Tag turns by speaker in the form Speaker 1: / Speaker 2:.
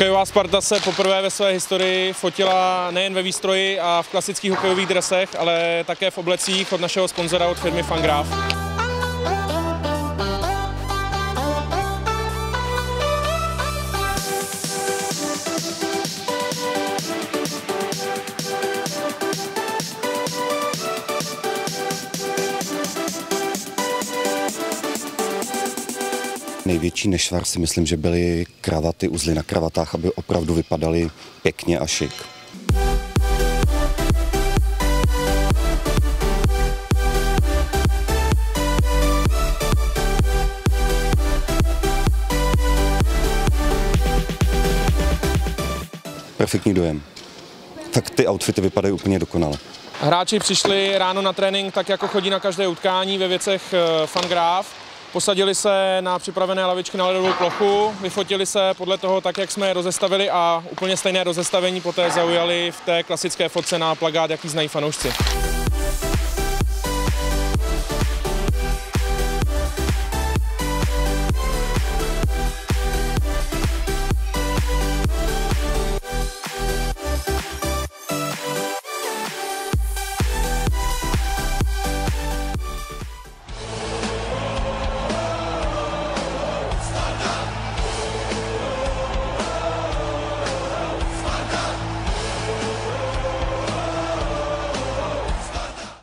Speaker 1: Hokejová Sparta se poprvé ve své historii fotila nejen ve výstroji a v klasických hokejových dresech, ale také v oblecích od našeho sponzora od firmy Fangraph.
Speaker 2: Největší nešvar si myslím, že byly kravaty, uzly na kravatách, aby opravdu vypadaly pěkně a šik. Perfektní dojem. Tak ty outfity vypadají úplně dokonale.
Speaker 1: Hráči přišli ráno na trénink tak, jako chodí na každé utkání ve věcech eh, Fangraph. Posadili se na připravené lavičky na ledovou plochu, vyfotili se podle toho tak, jak jsme je rozestavili a úplně stejné rozestavení poté zaujali v té klasické fotce na plagát, jaký znají fanoušci.